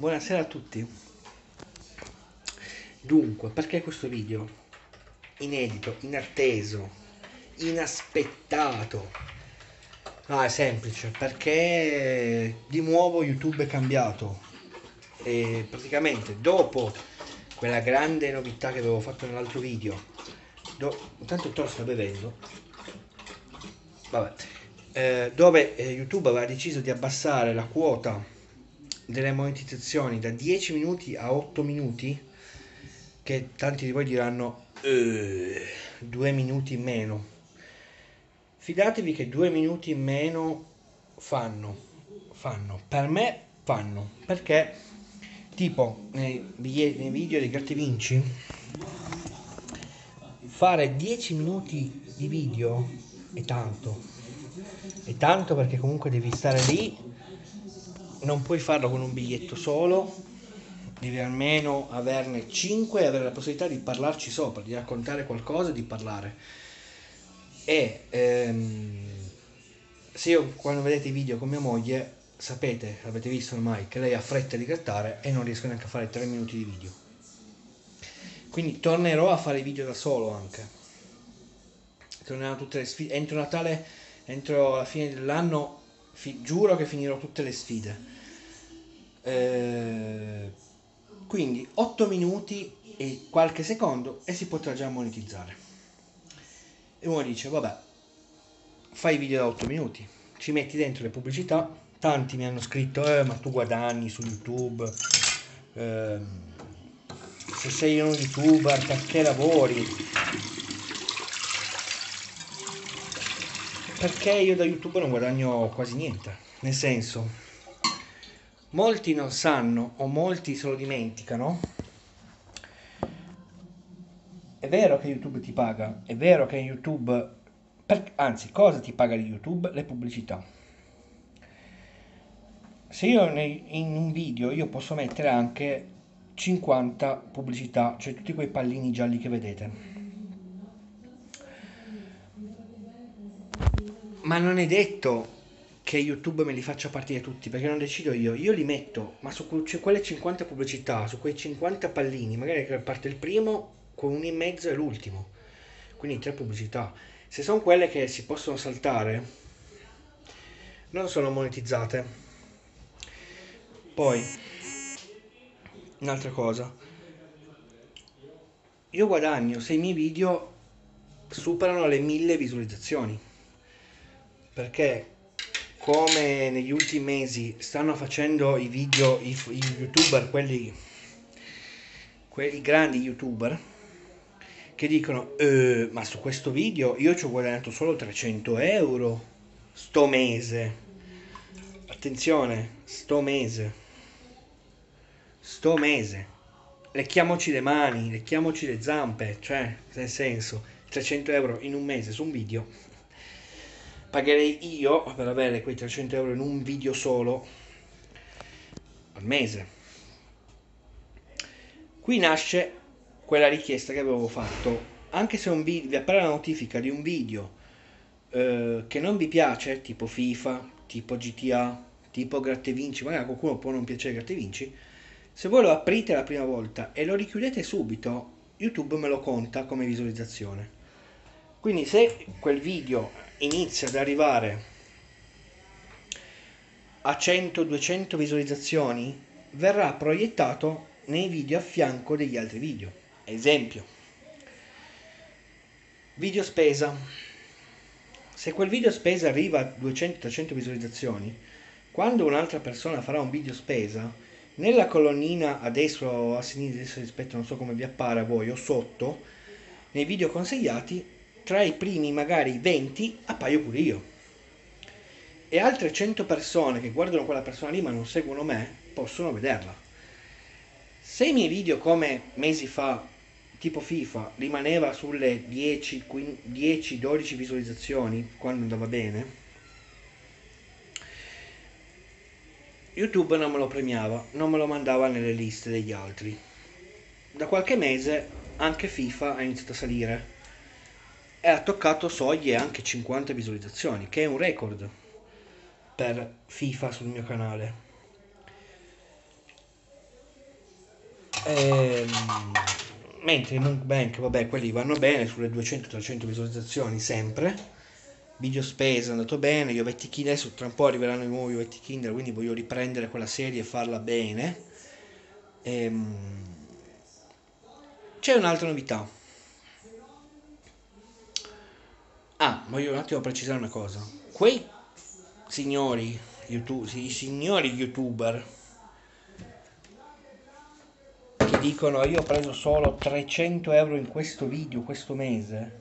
buonasera a tutti. Dunque, perché questo video? Inedito, inatteso, inaspettato. No, è semplice, perché di nuovo YouTube è cambiato. E praticamente dopo quella grande novità che avevo fatto nell'altro video, do... intanto Toro sta bevendo, vabbè, eh, dove eh, YouTube aveva deciso di abbassare la quota delle monetizzazioni da 10 minuti a 8 minuti, che tanti di voi diranno eh, 2 minuti in meno. Fidatevi che 2 minuti in meno fanno, fanno, per me fanno, perché tipo nei, nei video di Gratte Vinci fare 10 minuti di video è tanto. È tanto perché comunque devi stare lì non puoi farlo con un biglietto solo devi almeno averne 5 e avere la possibilità di parlarci sopra di raccontare qualcosa di parlare. E ehm, se io quando vedete i video con mia moglie sapete, avete visto ormai che lei ha fretta di grattare e non riesco neanche a fare 3 minuti di video. Quindi tornerò a fare video da solo anche. Torneranno tutte le sfide entro Natale entro la fine dell'anno fi- giuro che finirò tutte le sfide eh, quindi 8 minuti e qualche secondo e si potrà già monetizzare. E uno dice vabbè fai video da 8 minuti ci metti dentro le pubblicità. Tanti mi hanno scritto eh, ma tu guadagni su youtube eh, se sei un youtuber perché lavori? Perché io da youtube non guadagno quasi niente nel senso molti non sanno o molti se lo dimenticano. È vero che youtube ti paga è vero che youtube per, anzi cosa ti paga di youtube? Le pubblicità. Se io in un video io posso mettere anche 50 pubblicità cioè tutti quei pallini gialli che vedete. Ma non è detto che YouTube me li faccia partire tutti perché non decido io, io li metto, ma su quelle 50 pubblicità, su quei 50 pallini, magari parte il primo con uno in mezzo e l'ultimo, quindi tre pubblicità. Se sono quelle che si possono saltare, non sono monetizzate. Poi, un'altra cosa, io guadagno se i miei video superano le mille visualizzazioni perché come negli ultimi mesi stanno facendo i video i, i youtuber quelli quelli grandi youtuber che dicono eh, ma su questo video io ci ho guadagnato solo 300 euro sto mese. Attenzione sto mese. Sto mese. Lecchiamoci le mani lecchiamoci le zampe cioè nel senso 300 euro in un mese su un video pagherei io per avere quei 300 euro in un video solo al mese. Qui nasce quella richiesta che avevo fatto. Anche se un video, vi appare la notifica di un video eh, che non vi piace, tipo FIFA, tipo GTA, tipo Gratte Vinci, magari a qualcuno può non piacere Gratte Vinci, se voi lo aprite la prima volta e lo richiudete subito, YouTube me lo conta come visualizzazione. Quindi se quel video inizia ad arrivare a 100-200 visualizzazioni, verrà proiettato nei video a fianco degli altri video. Esempio, video spesa. Se quel video spesa arriva a 200-300 visualizzazioni, quando un'altra persona farà un video spesa, nella colonnina a destra o a sinistra rispetto, non so come vi appare a voi, o sotto, nei video consigliati tra i primi magari 20 appaio pure io. E altre 100 persone che guardano quella persona lì ma non seguono me possono vederla. Se i miei video come mesi fa, tipo FIFA, rimaneva sulle 10-12 visualizzazioni quando andava bene, YouTube non me lo premiava, non me lo mandava nelle liste degli altri. Da qualche mese anche FIFA ha iniziato a salire e ha toccato soglie anche 50 visualizzazioni, che è un record per FIFA sul mio canale. Ehm, mentre in Monkbank, vabbè, quelli vanno bene sulle 200-300 visualizzazioni sempre. Video spese è andato bene, gli ovetti Kinder, adesso tra un po' arriveranno i nuovi ovetti Kinder, quindi voglio riprendere quella serie e farla bene. Ehm, c'è un'altra novità. Ah, voglio un attimo precisare una cosa. Quei signori, YouTube, i signori youtuber che dicono io ho preso solo 300 euro in questo video questo mese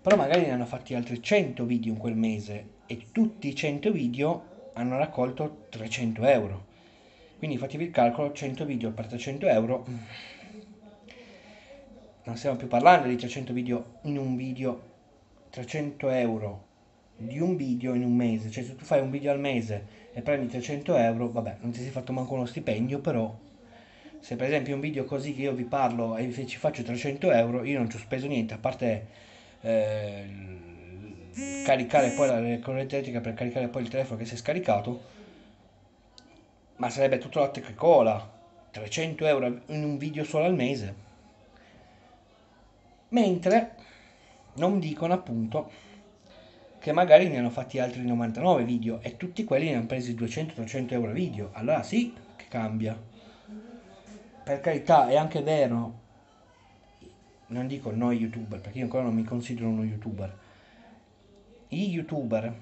però magari ne hanno fatti altri 100 video in quel mese e tutti i 100 video hanno raccolto 300 euro quindi fatevi il calcolo 100 video per 300 euro non stiamo più parlando di 300 video in un video 300 euro di un video in un mese. Cioè se tu fai un video al mese e prendi 300 euro vabbè non ti sei fatto manco uno stipendio però se per esempio un video così che io vi parlo e ci faccio 300 euro io non ci ho speso niente a parte eh, caricare poi la corrente elettrica per caricare poi il telefono che si è scaricato ma sarebbe tutto latte che cola. 300 euro in un video solo al mese. Mentre non dicono appunto che magari ne hanno fatti altri 99 video e tutti quelli ne hanno presi 200-300 euro video. Allora sì che cambia. Per carità è anche vero, non dico noi youtuber, perché io ancora non mi considero uno youtuber, i youtuber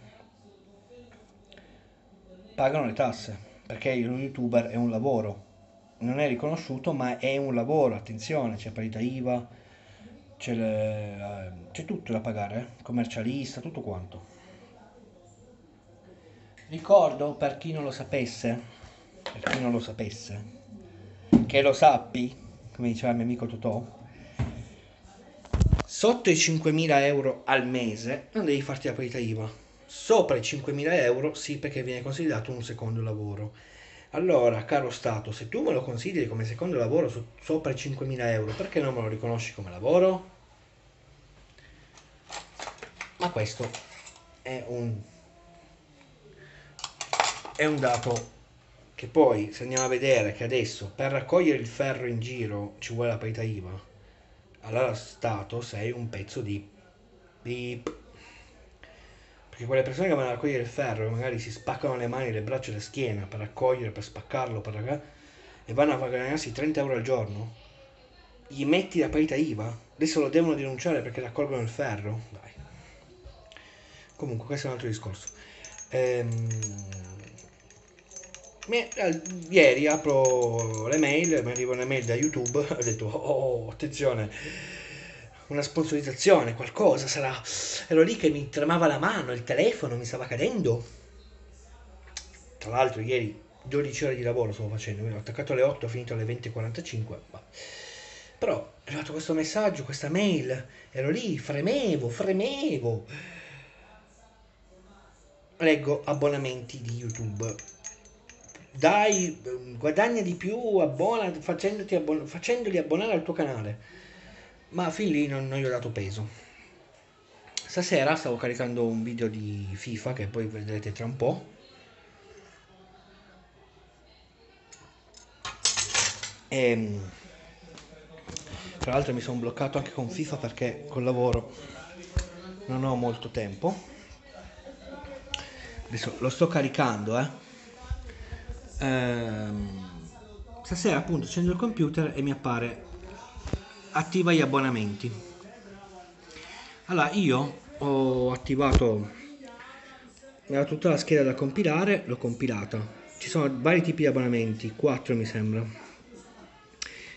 pagano le tasse, perché lo youtuber è un lavoro, non è riconosciuto ma è un lavoro, attenzione, c'è parità IVA, c'è, le, c'è tutto da pagare, eh? commercialista, tutto quanto. Ricordo per chi non lo sapesse, per chi non lo sapesse, che lo sappi, come diceva il mio amico Totò, sotto i 5.000 euro al mese non devi farti la parità IVA. Sopra i 5.000 euro sì perché viene considerato un secondo lavoro. Allora, caro Stato, se tu me lo consideri come secondo lavoro so- sopra i 5.000 euro, perché non me lo riconosci come lavoro? Ma questo è un, è un dato che poi se andiamo a vedere che adesso per raccogliere il ferro in giro ci vuole la parità IVA, allora Stato sei un pezzo di beep. Perché quelle persone che vanno a raccogliere il ferro, che magari si spaccano le mani, le braccia e la schiena per raccogliere, per spaccarlo, per raccogliere, e vanno a guadagnarsi 30 euro al giorno, gli metti la parità IVA, adesso lo devono denunciare perché raccolgono il ferro. Dai. Comunque, questo è un altro discorso. Ehm eh, ieri apro le mail, mi arriva una mail da YouTube, ho detto oh attenzione, una sponsorizzazione, qualcosa sarà. Ero lì che mi tremava la mano, il telefono mi stava cadendo. Tra l'altro ieri 12 ore di lavoro stavo facendo, ho attaccato alle 8, ho finito alle 20.45. Ma... Però è arrivato questo messaggio, questa mail, ero lì, fremevo, fremevo. Leggo abbonamenti di YouTube dai, guadagna di più, abbona, abbon- facendoli abbonare al tuo canale. Ma fin lì non, non gli ho dato peso. Stasera stavo caricando un video di FIFA che poi vedrete tra un po'. E, ehm, tra l'altro mi sono bloccato anche con FIFA perché col lavoro non ho molto tempo. Adesso lo sto caricando, eh. Ehm, stasera appunto accendo il computer e mi appare attiva gli abbonamenti. Allora io ho attivato tutta la scheda da compilare l'ho compilata. Ci sono vari tipi di abbonamenti 4 mi sembra.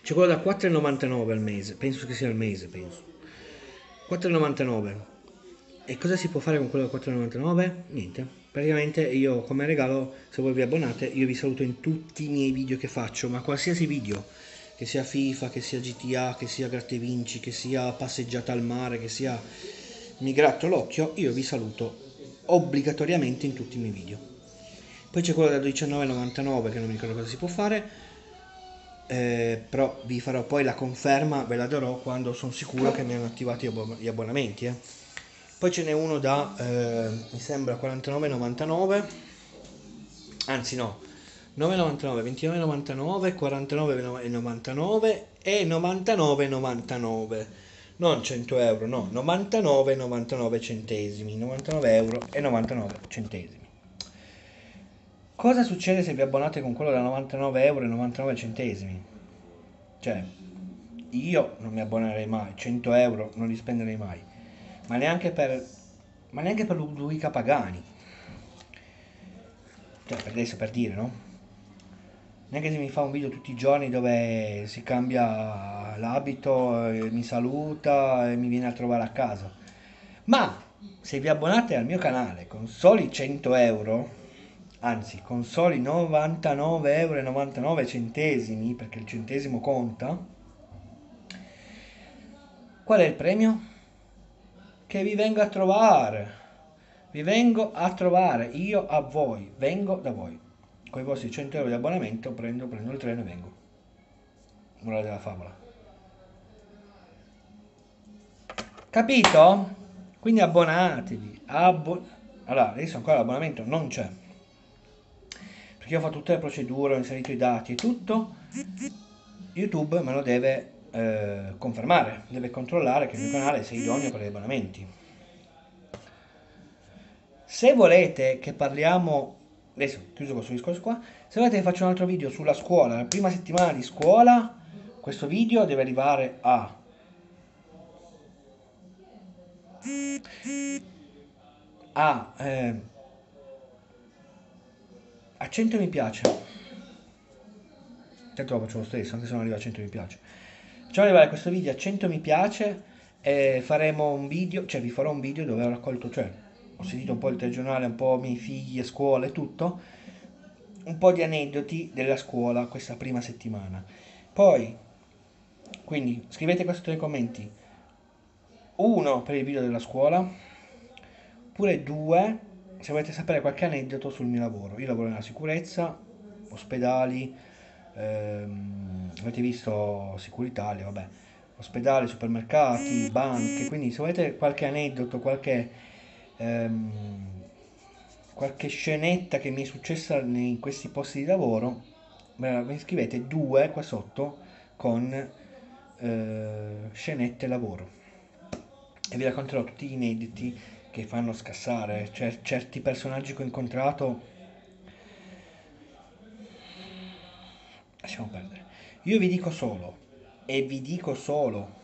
C'è quello da 4,99 al mese penso che sia al mese penso. 4,99 e cosa si può fare con quello da 4,99 niente praticamente io come regalo se voi vi abbonate io vi saluto in tutti i miei video che faccio ma qualsiasi video che sia FIFA, che sia GTA, che sia Gratte Vinci, che sia passeggiata al mare, che sia mi gratto l'occhio, io vi saluto obbligatoriamente in tutti i miei video. Poi c'è quello da 19,99 che non mi ricordo cosa si può fare, eh, però vi farò poi la conferma, ve la darò quando sono sicuro che mi hanno attivato gli abbonamenti. Eh poi ce n'è uno da eh, mi sembra 49,99 anzi no 9,99, 29,99, 49,99 e 99,99. Non 100 euro, no, 99,99 centesimi, 99 euro e 99 centesimi. Cosa succede se vi abbonate con quello da 99 euro e 99 centesimi? Cioè, io non mi abbonerei mai, 100 euro non li spenderei mai, ma neanche per, ma neanche per Ludovica Pagani. Cioè, per adesso per dire, no? Neanche se mi fa un video tutti i giorni dove si cambia l'abito, mi saluta e mi viene a trovare a casa. Ma se vi abbonate al mio canale con soli 100 euro, anzi con soli 99,99 euro centesimi, perché il centesimo conta, qual è il premio? Che vi vengo a trovare. Vi vengo a trovare, io a voi, vengo da voi con i vostri 100 euro di abbonamento prendo, prendo il treno e vengo. Morale della favola. Capito? Quindi abbonatevi. Abbo allora, adesso ancora l'abbonamento non c'è. Perché io ho fatto tutte le procedure, ho inserito i dati e tutto. YouTube me lo deve eh, confermare, deve controllare che il mio canale sia idoneo per gli abbonamenti. Se volete che parliamo adesso chiuso questo discorso qua se volete che faccio un altro video sulla scuola la prima settimana di scuola questo video deve arrivare a a, eh, a 100 mi piace certo lo faccio lo stesso anche se non arriva a 100 mi piace facciamo arrivare questo video a 100 mi piace e faremo un video cioè vi farò un video dove ho raccolto cioè ho sentito un po' il telegiornale, un po' i miei figli a scuola e tutto, un po' di aneddoti della scuola questa prima settimana. Poi, quindi scrivete qua sotto nei commenti, uno per il video della scuola, oppure due se volete sapere qualche aneddoto sul mio lavoro. Io lavoro nella sicurezza, ospedali, ehm, avete visto Sicuritalia, vabbè, ospedali, supermercati, banche, quindi se volete qualche aneddoto, qualche ehm, qualche scenetta che mi è successa in questi posti di lavoro, mi scrivete due qua sotto con eh, scenette lavoro. E vi racconterò tutti gli inediti che fanno scassare Cer certi personaggi che ho incontrato lasciamo perdere io vi dico solo e vi dico solo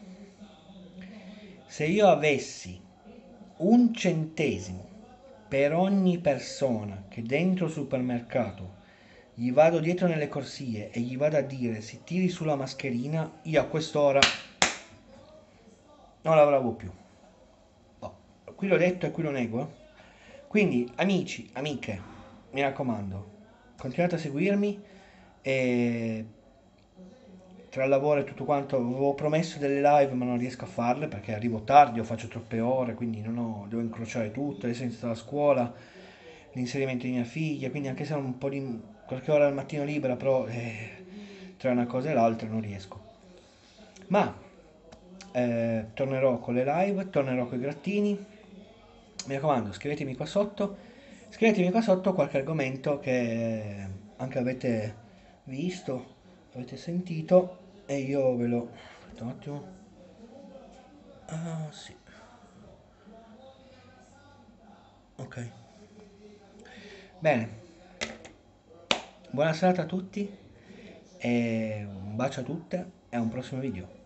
se io avessi un centesimo per ogni persona che dentro il supermercato gli vado dietro nelle corsie e gli vado a dire si tiri sulla mascherina, io a quest'ora non lavoravo più. Oh, qui l'ho detto e qui lo nego. Eh? Quindi, amici, amiche, mi raccomando, continuate a seguirmi e tra il lavoro e tutto quanto avevo promesso delle live ma non riesco a farle perché arrivo tardi o faccio troppe ore quindi non ho, devo incrociare tutto adesso inizio la scuola l'inserimento di mia figlia quindi anche se ho un po' di qualche ora al mattino libera però eh, tra una cosa e l'altra non riesco. Ma eh, tornerò con le live tornerò con i grattini. Mi raccomando scrivetemi qua sotto scrivetemi qua sotto qualche argomento che anche avete visto avete sentito e io ve lo aspetta un attimo. Ah sì. Ok. Bene. Buona serata a tutti e un bacio a tutte e a un prossimo video